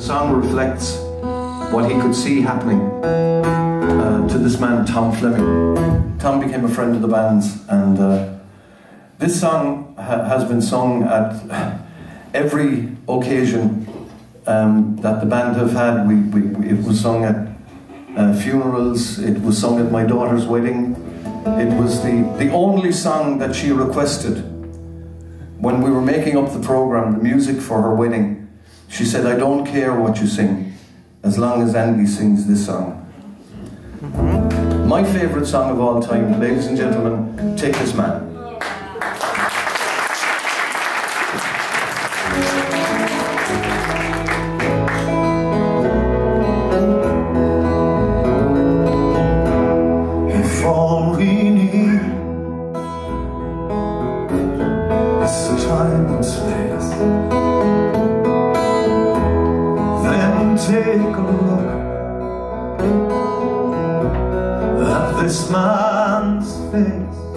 The song reflects what he could see happening uh, to this man, Tom Fleming. Tom became a friend of the band's, and uh, this song ha has been sung at every occasion um, that the band have had. We, we, we it was sung at uh, funerals, it was sung at my daughter's wedding. It was the, the only song that she requested when we were making up the program, the music for her wedding. She said, I don't care what you sing, as long as Andy sings this song. My favourite song of all time, ladies and gentlemen, Take This Man. Take a look at this man's face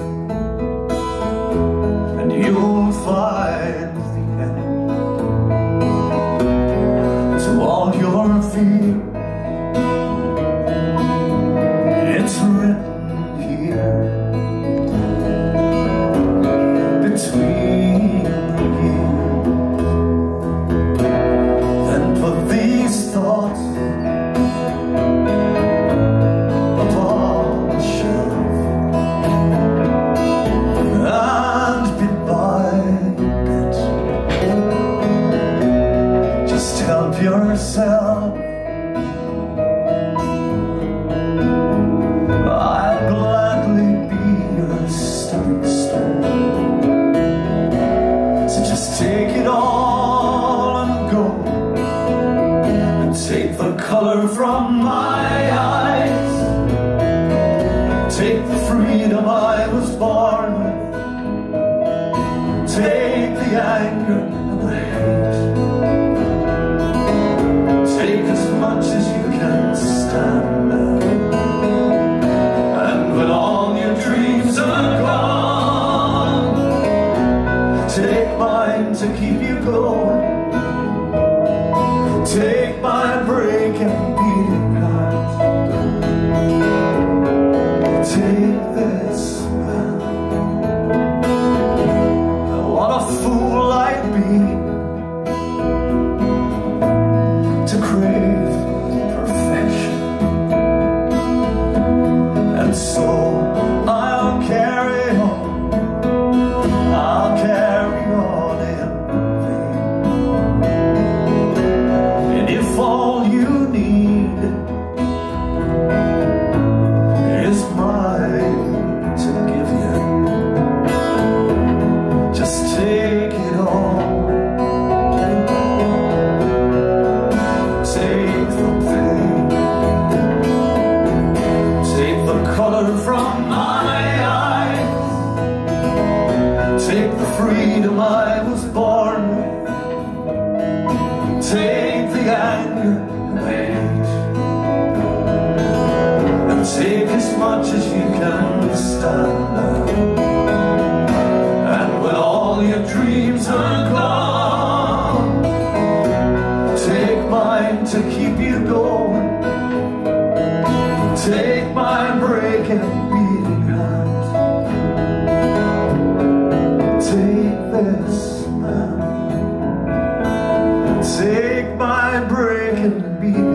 Anger and the hate. Take as much as you can stand And when all your dreams are gone Take mine to keep you going. Take my breaking beating heart Take freedom I was born. Take the anger and And take as much as you can stand And when all your dreams are gone Take mine to keep you going. Take my breaking beating heart my breaking beating